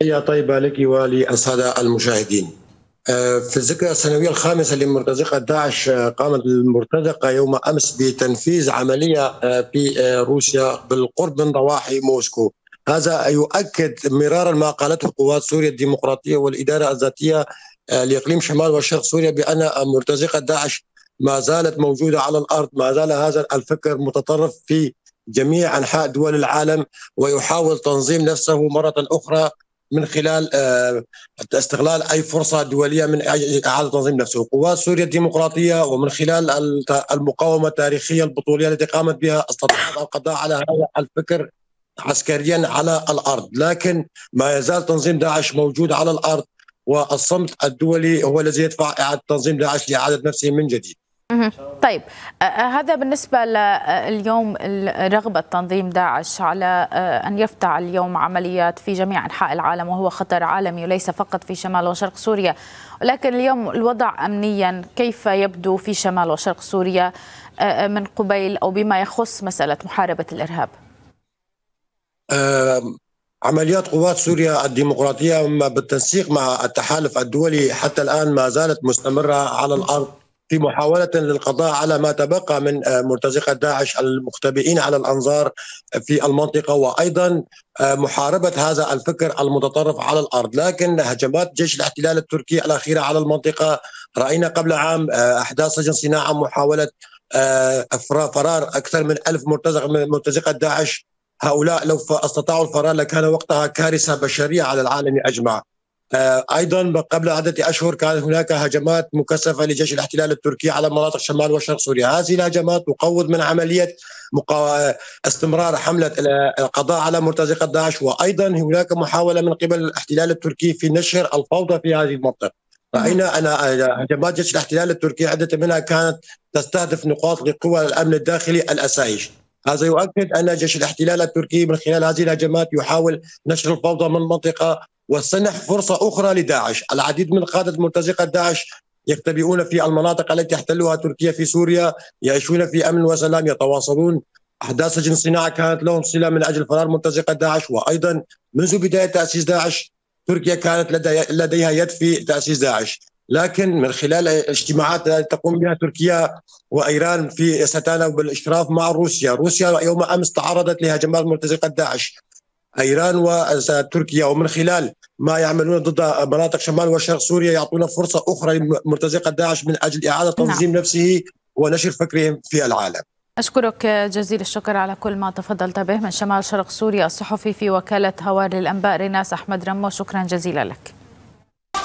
تحية طيبة لك وللسادة المشاهدين. في الذكرى السنوية الخامسة لمرتزقة داعش قامت المرتزقة يوم أمس بتنفيذ عملية في روسيا بالقرب من ضواحي موسكو. هذا يؤكد مرارا ما قالته قوات سوريا الديمقراطية والإدارة الذاتية لإقليم شمال وشرق سوريا بأن مرتزقة داعش ما زالت موجودة على الأرض. ما زال هذا الفكر متطرف في جميع أنحاء دول العالم ويحاول تنظيم نفسه مرة أخرى من خلال استغلال أي فرصة دولية من إعادة تنظيم نفسه، قوات سوريا الديمقراطية ومن خلال المقاومة التاريخية البطولية التي قامت بها استطاعت القضاء على هذا الفكر عسكريا على الأرض، لكن ما يزال تنظيم داعش موجود على الأرض والصمت الدولي هو الذي يدفع إعادة تنظيم داعش لإعادة نفسه من جديد. طيب هذا بالنسبة لليوم رغبة تنظيم داعش على أن يفتح اليوم عمليات في جميع أنحاء العالم وهو خطر عالمي وليس فقط في شمال وشرق سوريا. ولكن اليوم الوضع أمنيا كيف يبدو في شمال وشرق سوريا من قبيل أو بما يخص مسألة محاربة الإرهاب؟ عمليات قوات سوريا الديمقراطية بالتنسيق مع التحالف الدولي حتى الآن ما زالت مستمرة على الأرض. في محاولة للقضاء على ما تبقى من مرتزقة داعش المختبئين على الأنظار في المنطقة وأيضا محاربة هذا الفكر المتطرف على الأرض. لكن هجمات جيش الاحتلال التركي الأخيرة على المنطقة رأينا قبل عام أحداث سجن صناعة محاولة فرار أكثر من ألف مرتزق من مرتزقة داعش. هؤلاء لو استطاعوا الفرار لكان وقتها كارثة بشرية على العالم أجمع. أيضا قبل عدة أشهر كانت هناك هجمات مكثفة لجيش الاحتلال التركي على مناطق شمال وشرق سوريا، هذه الهجمات تقوض من عملية استمرار حملة القضاء على مرتزقة داعش وأيضا هناك محاولة من قبل الاحتلال التركي في نشر الفوضى في هذه المنطقة. رأينا أن هجمات جيش الاحتلال التركي عدة منها كانت تستهدف نقاط لقوى الأمن الداخلي الأسايش. هذا يؤكد أن جيش الاحتلال التركي من خلال هذه الهجمات يحاول نشر الفوضى من المنطقة وسنح فرصة أخرى لداعش. العديد من قادة مرتزقة داعش يختبئون في المناطق التي تحتلها تركيا في سوريا يعيشون في أمن وسلام يتواصلون. أحداث سجن صناعة كانت لهم صلة من أجل فرار مرتزقة داعش. وأيضا منذ بداية تأسيس داعش تركيا كانت لديها يد في تأسيس داعش. لكن من خلال اجتماعات التي تقوم بها تركيا وإيران في ستانا بالاشراف مع روسيا، روسيا يوم أمس تعرضت لهجمات مرتزقه داعش، إيران وتركيا ومن خلال ما يعملون ضد مناطق شمال وشرق سوريا يعطون فرصة أخرى لمرتزقه داعش من أجل إعادة تنظيم نعم. نفسه ونشر فكرهم في العالم. أشكرك جزيل الشكر على كل ما تفضلت به من شمال شرق سوريا الصحفي في وكالة هوار للأنباء ريناس أحمد رمو شكرا جزيلا لك